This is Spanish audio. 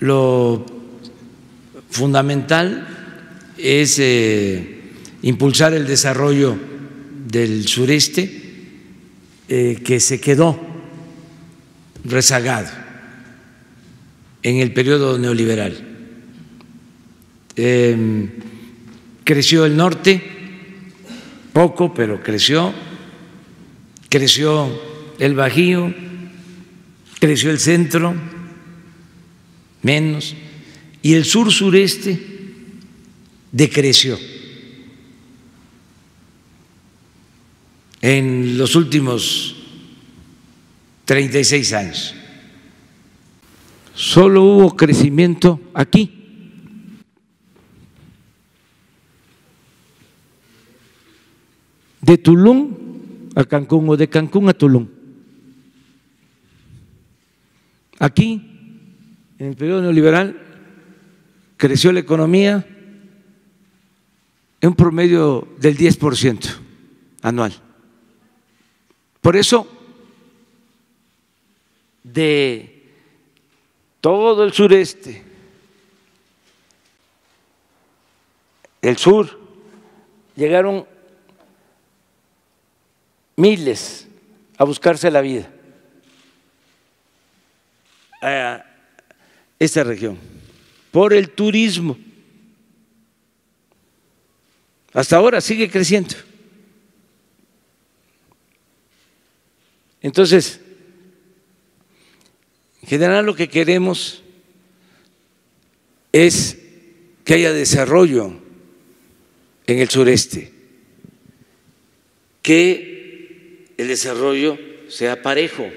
lo fundamental es eh, impulsar el desarrollo del sureste eh, que se quedó rezagado en el periodo neoliberal. Em, creció el norte, poco, pero creció, creció el Bajío, creció el centro, menos, y el sur sureste decreció. En los últimos 36 años. Solo hubo crecimiento aquí. De Tulum a Cancún o de Cancún a Tulum. Aquí, en el periodo neoliberal, creció la economía en un promedio del 10% anual. Por eso, de todo el sureste, el sur, llegaron miles a buscarse la vida a esta región por el turismo. Hasta ahora sigue creciendo. Entonces, en general lo que queremos es que haya desarrollo en el sureste, que el desarrollo sea parejo